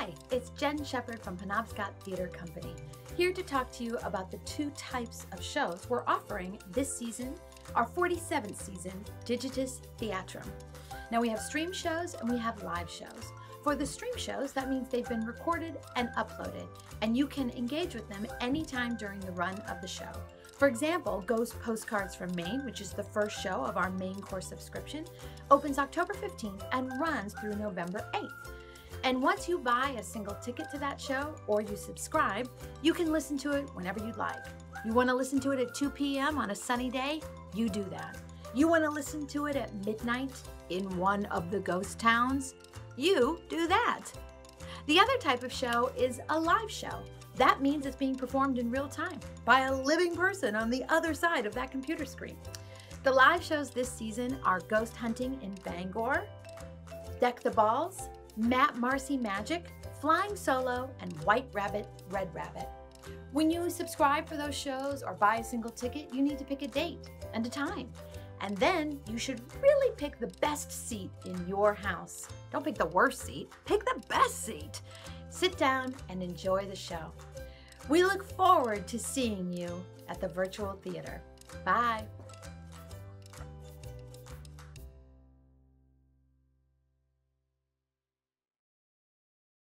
Hi, it's Jen Shepard from Penobscot Theatre Company, here to talk to you about the two types of shows we're offering this season, our 47th season, Digitus Theatrum. Now we have stream shows and we have live shows. For the stream shows, that means they've been recorded and uploaded, and you can engage with them anytime during the run of the show. For example, Ghost Postcards from Maine, which is the first show of our main course subscription, opens October 15th and runs through November 8th. And once you buy a single ticket to that show or you subscribe, you can listen to it whenever you'd like. You want to listen to it at 2 p.m. on a sunny day? You do that. You want to listen to it at midnight in one of the ghost towns? You do that. The other type of show is a live show. That means it's being performed in real time by a living person on the other side of that computer screen. The live shows this season are Ghost Hunting in Bangor, Deck the Balls, Matt Marcy Magic, Flying Solo, and White Rabbit, Red Rabbit. When you subscribe for those shows or buy a single ticket, you need to pick a date and a time. And then you should really pick the best seat in your house. Don't pick the worst seat, pick the best seat. Sit down and enjoy the show. We look forward to seeing you at the virtual theater. Bye.